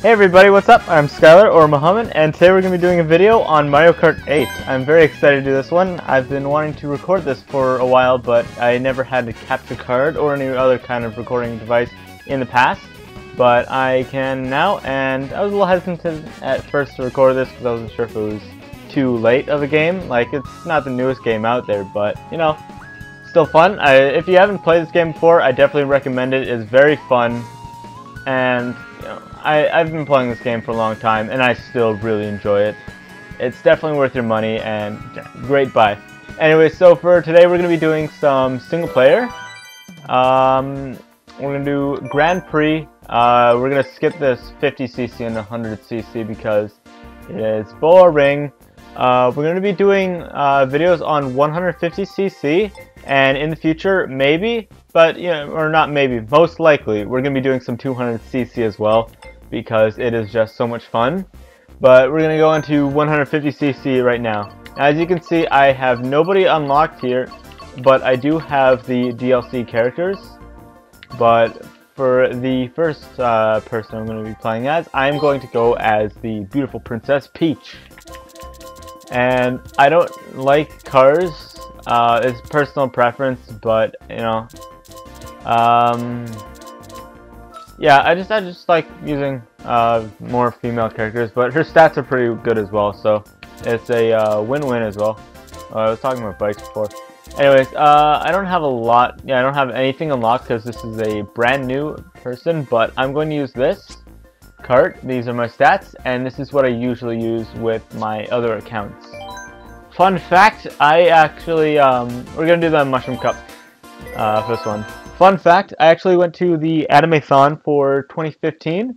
Hey everybody, what's up? I'm Skylar, or Muhammad, and today we're going to be doing a video on Mario Kart 8. I'm very excited to do this one. I've been wanting to record this for a while, but I never had a capture card or any other kind of recording device in the past. But I can now, and I was a little hesitant at first to record this because I wasn't sure if it was too late of a game. Like, it's not the newest game out there, but, you know, still fun. I, if you haven't played this game before, I definitely recommend it. It's very fun, and I, I've been playing this game for a long time, and I still really enjoy it. It's definitely worth your money, and great buy. Anyway, so for today we're going to be doing some single player. Um, we're going to do Grand Prix. Uh, we're going to skip this 50cc and 100cc because it is boring. Uh, we're going to be doing uh, videos on 150cc, and in the future, maybe, but you know, or not maybe, most likely, we're going to be doing some 200cc as well because it is just so much fun. But we're going to go into 150cc right now. As you can see, I have nobody unlocked here, but I do have the DLC characters. But for the first uh, person I'm going to be playing as, I'm going to go as the beautiful Princess Peach. And I don't like cars, uh, it's personal preference, but, you know, um, yeah, I just I just like using uh, more female characters, but her stats are pretty good as well, so it's a win-win uh, as well. Uh, I was talking about bikes before. Anyways, uh, I don't have a lot, yeah, I don't have anything unlocked because this is a brand new person, but I'm going to use this cart. These are my stats, and this is what I usually use with my other accounts. Fun fact, I actually, um, we're going to do the Mushroom Cup uh, this one. Fun fact, I actually went to the Animethon for 2015,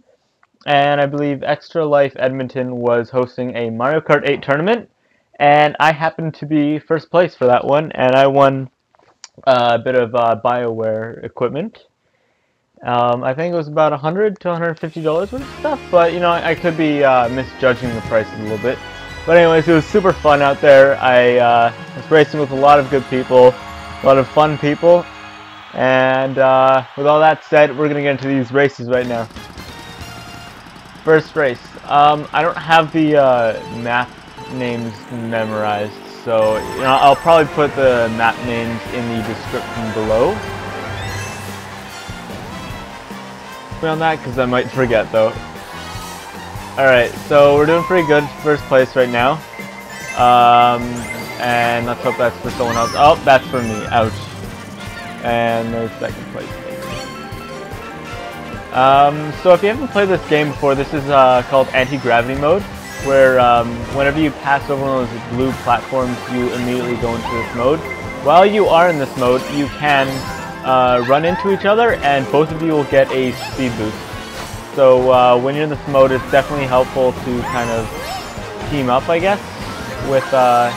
and I believe Extra Life Edmonton was hosting a Mario Kart 8 tournament, and I happened to be first place for that one, and I won a bit of uh, BioWare equipment. Um, I think it was about 100 to 150 dollars worth of stuff, but you know I could be uh, misjudging the prices a little bit. But anyways, it was super fun out there. I uh, was racing with a lot of good people, a lot of fun people, and uh, with all that said, we're going to get into these races right now. First race. Um, I don't have the uh, map names memorized, so you know, I'll probably put the map names in the description below. on that because I might forget though. Alright, so we're doing pretty good first place right now. Um, and let's hope that's for someone else. Oh, that's for me. Ouch and there's second place. Um, so if you haven't played this game before, this is uh, called anti-gravity mode, where um, whenever you pass over one of those blue platforms, you immediately go into this mode. While you are in this mode, you can uh, run into each other, and both of you will get a speed boost. So uh, when you're in this mode, it's definitely helpful to kind of team up, I guess, with, uh,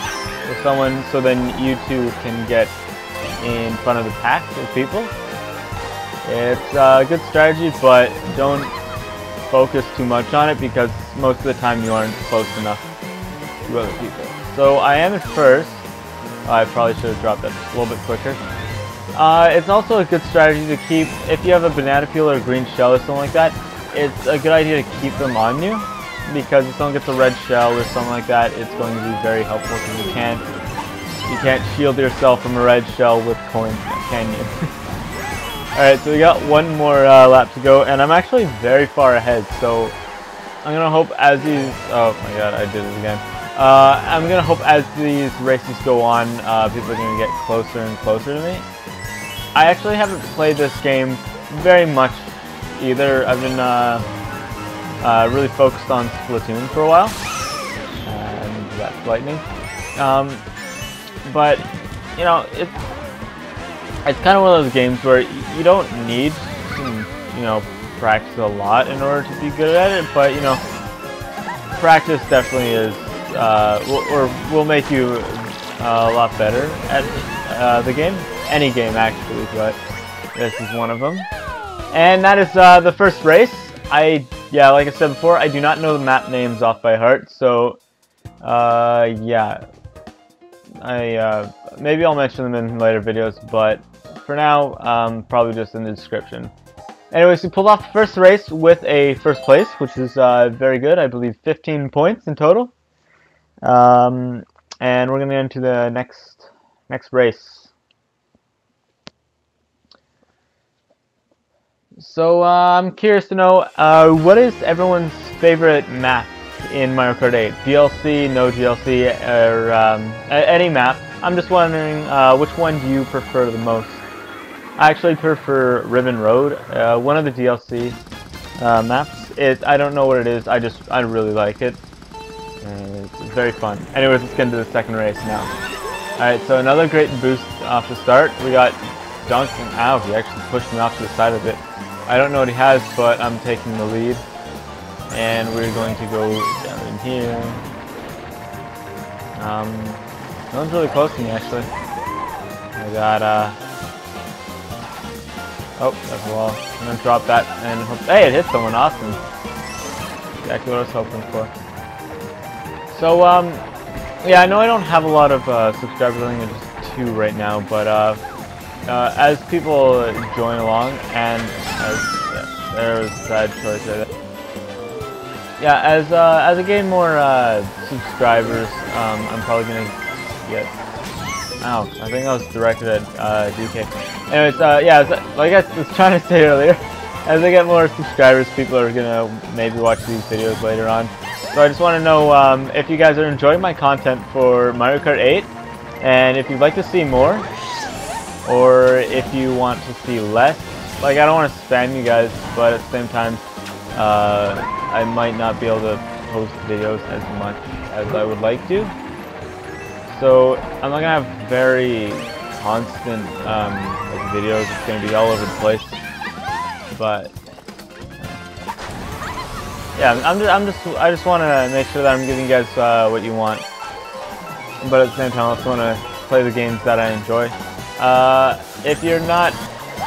with someone, so then you two can get in front of the pack of people. It's a good strategy, but don't focus too much on it because most of the time you aren't close enough to other people. So I am at first. I probably should have dropped that a little bit quicker. Uh, it's also a good strategy to keep, if you have a banana peel or a green shell or something like that, it's a good idea to keep them on you because if someone gets a red shell or something like that, it's going to be very helpful because you can't you can't shield yourself from a red shell with coins, can you? Alright, so we got one more uh, lap to go, and I'm actually very far ahead, so I'm gonna hope as these... Oh my god, I did it again. Uh, I'm gonna hope as these races go on, uh, people are gonna get closer and closer to me. I actually haven't played this game very much either. I've been uh, uh, really focused on Splatoon for a while, and that's lightning. Um, but you know, it's it's kind of one of those games where you don't need to, you know, practice a lot in order to be good at it, but you know, practice definitely is, uh, will, or will make you uh, a lot better at uh, the game. Any game actually, but this is one of them. And that is uh, the first race. I, yeah, like I said before, I do not know the map names off by heart, so, uh, yeah. I uh, maybe I'll mention them in later videos, but for now, um, probably just in the description. Anyways, we pulled off the first race with a first place, which is uh, very good. I believe 15 points in total. Um, and we're going to get into the next next race. So uh, I'm curious to know, uh, what is everyone's favorite map in Mario Kart 8? DLC, no DLC, or um, any map? I'm just wondering, uh, which one do you prefer the most? I actually prefer Ribbon Road, uh, one of the DLC uh, maps. It, I don't know what it is, I just, I really like it. It's very fun. Anyways, let's get into the second race now. Alright, so another great boost off the start. We got Duncan. Ow, he actually pushed me off to the side of it. I don't know what he has, but I'm taking the lead. And we're going to go down in here. Um, no one's really close to me, actually. I got, uh... Oh, that's a wall. I'm gonna drop that and hope... Hey, it hit someone, awesome. Exactly what I was hoping for. So, um, yeah, I know I don't have a lot of uh, subscribers, I think just two right now, but uh, uh, as people join along, and as, yeah, there was a bad choice right there. Yeah, as, uh, as I gain more uh, subscribers, um, I'm probably to get... Ow, I think I was directed at uh, DK. Anyways, uh, yeah, like I was trying to say earlier, as I get more subscribers, people are to maybe watch these videos later on. So I just want to know um, if you guys are enjoying my content for Mario Kart 8, and if you'd like to see more, or if you want to see less. Like, I don't want to spam you guys, but at the same time, uh, I might not be able to post videos as much as I would like to. So, I'm not going to have very constant um, like videos. It's to be all over the place. But yeah, I'm just, I'm just, I just want to make sure that I'm giving you guys uh, what you want, but at the same time, I also want to play the games that I enjoy. Uh, if you're not,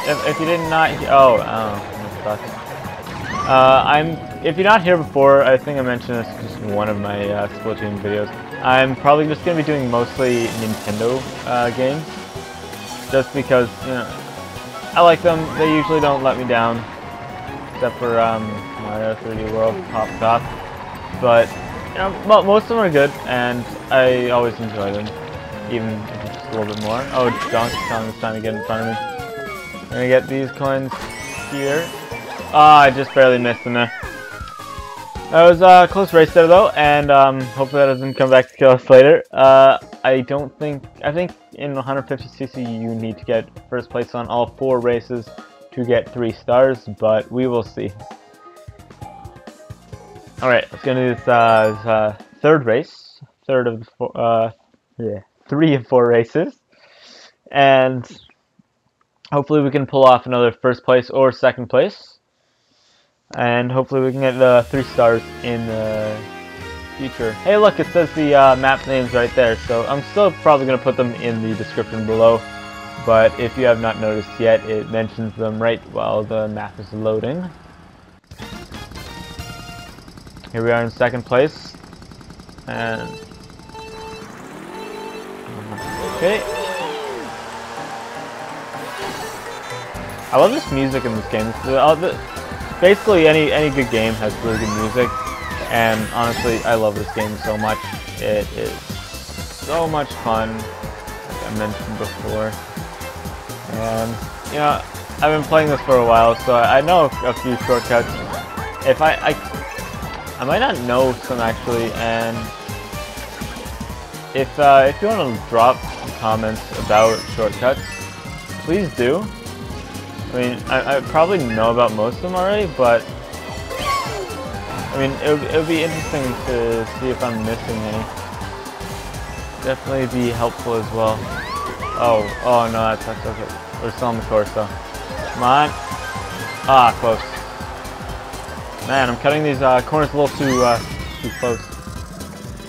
if, if you did not, oh, oh, uh, I'm, if you're not here before, I think I mentioned this just in one of my uh, Splatoon videos. I'm probably just gonna be doing mostly Nintendo uh, games, just because you know I like them. They usually don't let me down, except for um, Mario 3D World popped off. But, you know, most of them are good, and I always enjoy them, even if it's just a little bit more. Oh, Donkey Kong is trying to get in front of me. I'm gonna get these coins here. Ah, oh, I just barely missed them there. That was a close race there, though, and um, hopefully that doesn't come back to kill us later. Uh, I don't think... I think in 150cc you need to get first place on all four races to get three stars, but we will see. Alright, let's get into this, uh, this uh, third race. Third of the four, uh, yeah, three of four races. And hopefully we can pull off another first place or second place. And hopefully we can get the three stars in the future. Hey look, it says the uh, map names right there, so I'm still probably going to put them in the description below. But if you have not noticed yet, it mentions them right while the map is loading. Here we are in second place. And... Okay. I love this music in this game. The, basically, any, any good game has really good music. And honestly, I love this game so much. It is so much fun, like I mentioned before. And, you know, I've been playing this for a while, so I know a few shortcuts. If I, I I might not know some actually, and if uh, if you want to drop comments about shortcuts, please do. I mean, I, I probably know about most of them already, but I mean, it would, be interesting to see if I'm missing any. Definitely be helpful as well. Oh, oh no, that's, that's okay. We're still on the course though. Come on. Ah, close. Man, I'm cutting these uh, corners a little too uh, too close.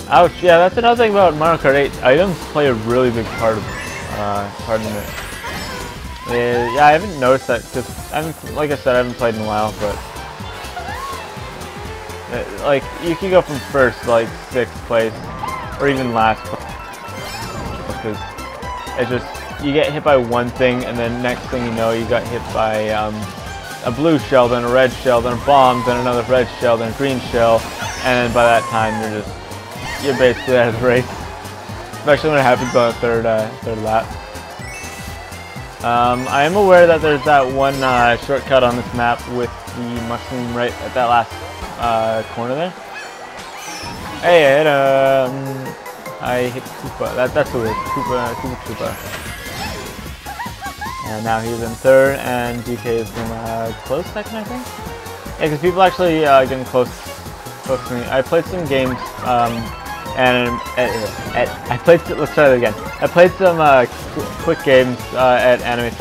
Ouch! Yeah, that's another thing about Mario Kart 8. Items play a really big part of uh, part in it. Uh, yeah, I haven't noticed that because I like I said, I haven't played in a while, but uh, like you can go from first like sixth place or even last place because it's just you get hit by one thing and then next thing you know you got hit by um, a blue shell, then a red shell, then a bomb, then another red shell, then a green shell, and by that time you're just you're basically out of the race. Especially when it happens on the third uh, third lap. Um, I am aware that there's that one uh, shortcut on this map with the mushroom right at that last uh, corner there. Hey, I hit um, I hit Koopa. That, that's who it is. Koopa, Koopa Koopa. And now he's in third, and DK is in uh, close second, I think. Yeah, because people actually uh, getting close, close to me. I played some games, um, and at, at, I played. Let's try that again. I played some uh, qu quick games uh, at Anime.